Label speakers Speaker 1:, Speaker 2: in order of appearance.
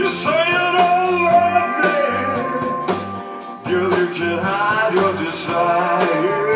Speaker 1: You say you don't love me. girl. you can hide your desire.